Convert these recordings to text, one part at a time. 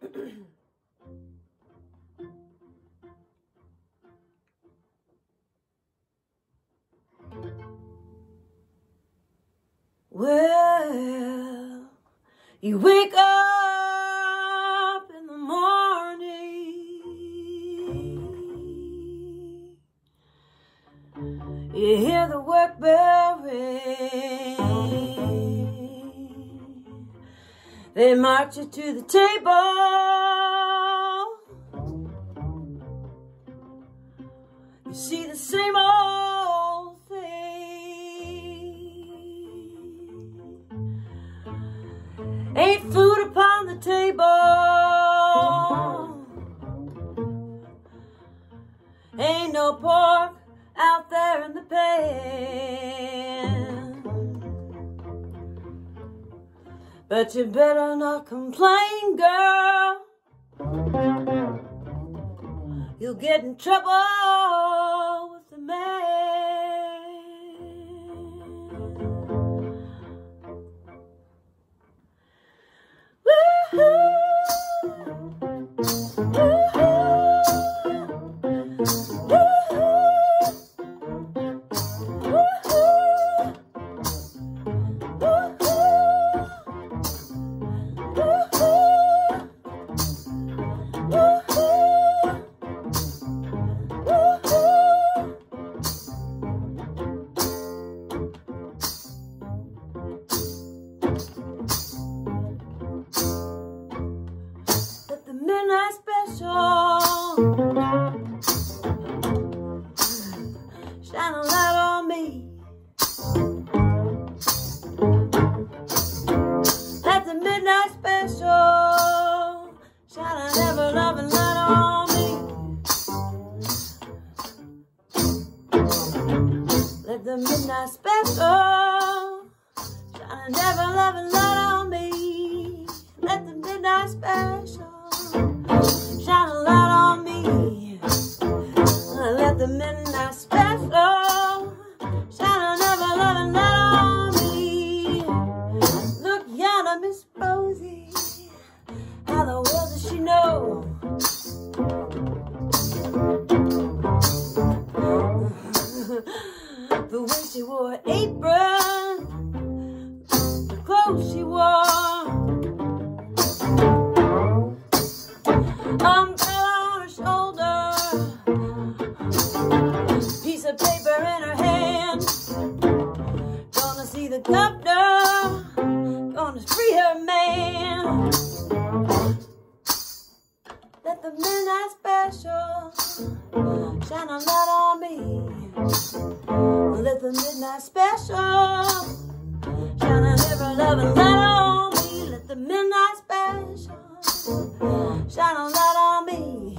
well, you wake up in the morning, you hear the work bell ring, they march you to the table. You see the same old thing. Ain't food upon the table. Ain't no pork out there in the pan. But you better not complain, girl. You'll get in trouble the midnight special shine an ever loving light on me. Let the midnight special the she wore. umbrella on her shoulder, piece of paper in her hand. Gonna see the governor, gonna free her man. Let the midnight special shine a light on me. Let the midnight special shine an ever light on me. Let the midnight special shine a light on me.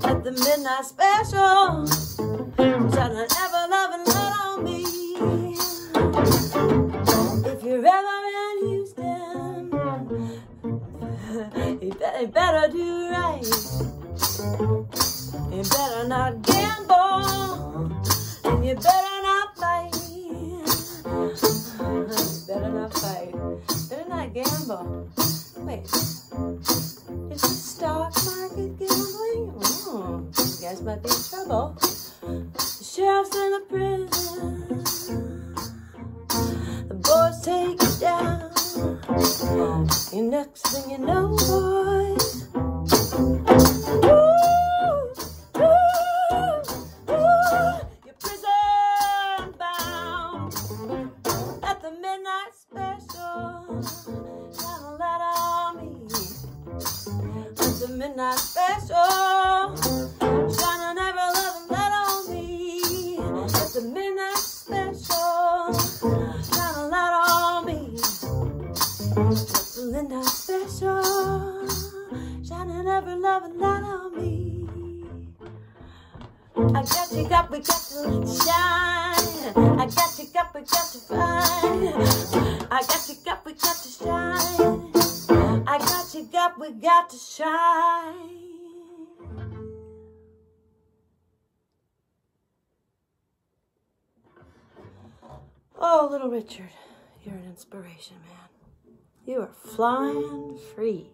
Let the midnight special shine an ever loving light on me. If you're ever in Houston, you better, better do right. You better not gamble, and you better gambling? You guys might be in trouble. The sheriff's in the prison. The boys take you down. And next thing you know, boys. The midnight special, shine an ever loving light on me. At the midnight special, shine a light on me. At the midnight special, shine an ever loving light on me. I got you, got, we got to shine. I got you, got, we got to find. I got you, got, we got to shine. We got to shine. Oh, little Richard, you're an inspiration, man. You are flying free.